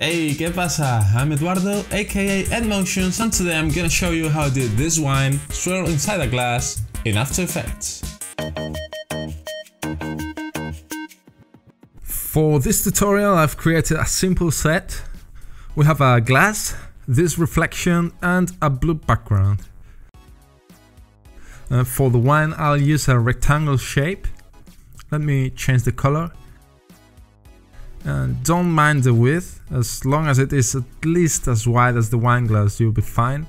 Hey, ¿qué pasa? I'm Eduardo, aka Edmotions, and today I'm gonna show you how I did this wine swirl inside a glass in After Effects. For this tutorial I've created a simple set. We have a glass, this reflection and a blue background. Uh, for the wine I'll use a rectangle shape. Let me change the color. And don't mind the width, as long as it is at least as wide as the wine glass you'll be fine.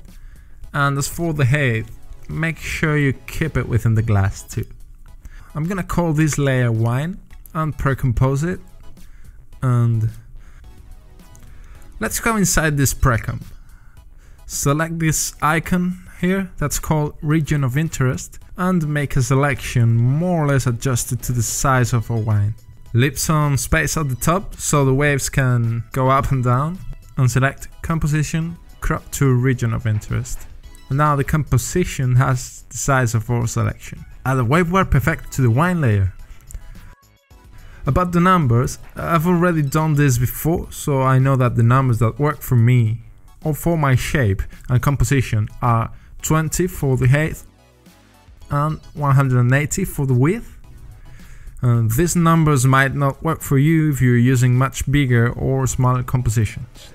And as for the height, make sure you keep it within the glass too. I'm gonna call this layer wine and pre-compose it. And let's go inside this precomp. Select this icon here that's called region of interest and make a selection more or less adjusted to the size of our wine. Leave some space at the top so the waves can go up and down and select composition crop to region of interest. And now the composition has the size of our selection. Add a wave warp effect to the wine layer. About the numbers, I've already done this before so I know that the numbers that work for me or for my shape and composition are 20 for the height and 180 for the width uh, these numbers might not work for you if you're using much bigger or smaller compositions.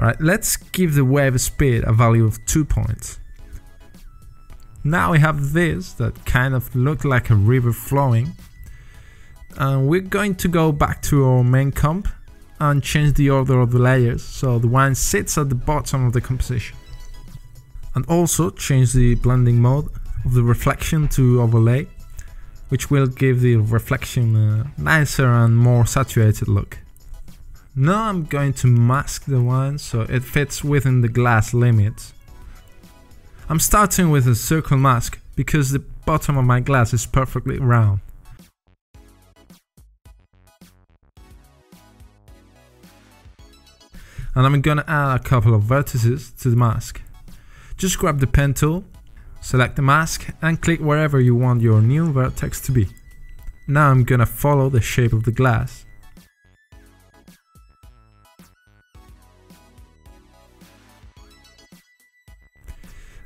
Alright, let's give the wave speed a value of 2 points. Now we have this that kind of look like a river flowing. And we're going to go back to our main comp and change the order of the layers so the wine sits at the bottom of the composition. And also change the blending mode of the reflection to overlay which will give the reflection a nicer and more saturated look. Now I'm going to mask the wine so it fits within the glass limits. I'm starting with a circle mask because the bottom of my glass is perfectly round. And I'm gonna add a couple of vertices to the mask. Just grab the pen tool Select the mask and click wherever you want your new vertex to be. Now I'm gonna follow the shape of the glass.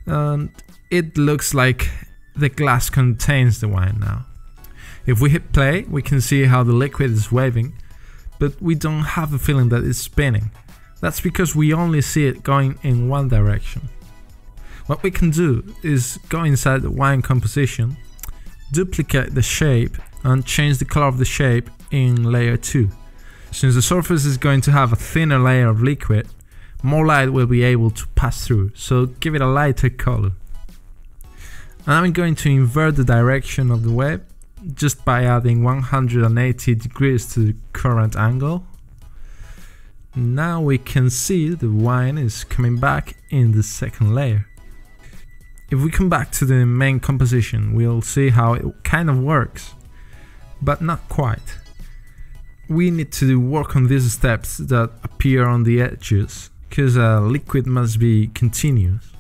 And it looks like the glass contains the wine now. If we hit play, we can see how the liquid is waving, but we don't have a feeling that it's spinning. That's because we only see it going in one direction. What we can do is go inside the wine composition, duplicate the shape and change the color of the shape in layer 2. Since the surface is going to have a thinner layer of liquid, more light will be able to pass through, so give it a lighter color. And I'm going to invert the direction of the web just by adding 180 degrees to the current angle. Now we can see the wine is coming back in the second layer. If we come back to the main composition, we'll see how it kind of works, but not quite. We need to work on these steps that appear on the edges, because a uh, liquid must be continuous.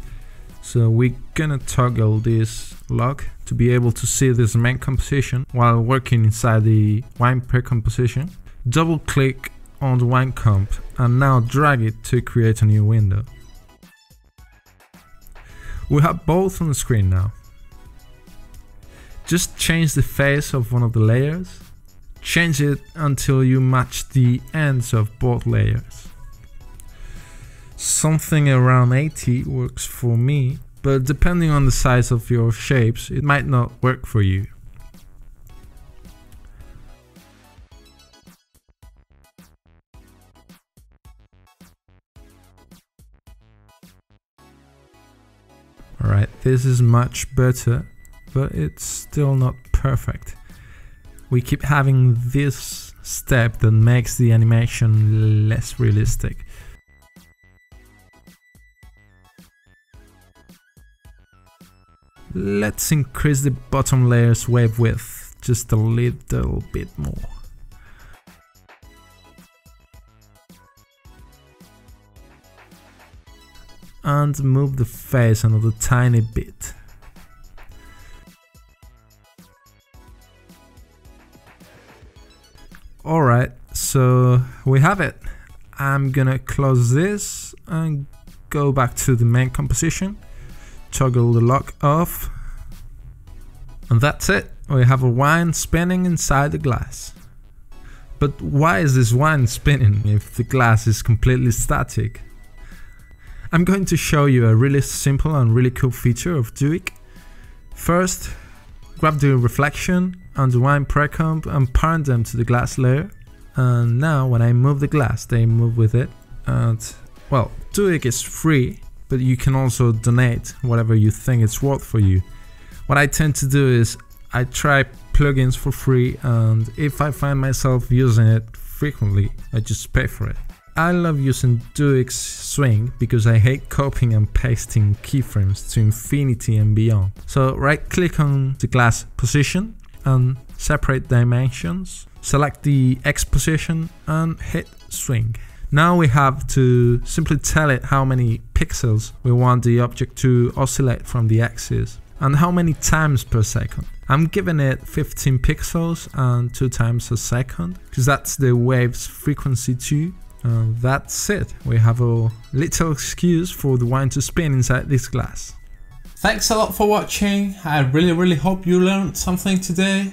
So we're gonna toggle this lock to be able to see this main composition while working inside the wine pre-composition. Double click on the wine comp and now drag it to create a new window. We have both on the screen now. Just change the phase of one of the layers. Change it until you match the ends of both layers. Something around 80 works for me, but depending on the size of your shapes, it might not work for you. Alright, this is much better, but it's still not perfect. We keep having this step that makes the animation less realistic. Let's increase the bottom layer's wave width just a little bit more. And move the phase another tiny bit. Alright, so we have it. I'm gonna close this and go back to the main composition, toggle the lock off, and that's it. We have a wine spinning inside the glass. But why is this wine spinning if the glass is completely static? I'm going to show you a really simple and really cool feature of Duik. First, grab the reflection and the wine precomp and parent them to the glass layer. And now when I move the glass, they move with it. And well, Duik is free, but you can also donate whatever you think it's worth for you. What I tend to do is I try plugins for free and if I find myself using it frequently, I just pay for it. I love using Duik's Swing because I hate copying and pasting keyframes to infinity and beyond. So right click on the glass position and separate dimensions, select the X position and hit swing. Now we have to simply tell it how many pixels we want the object to oscillate from the axis and how many times per second. I'm giving it 15 pixels and 2 times a second because that's the wave's frequency too and that's it. We have a little excuse for the wine to spin inside this glass. Thanks a lot for watching. I really really hope you learned something today.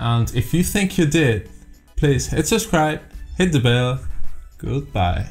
And if you think you did, please hit subscribe, hit the bell. Goodbye.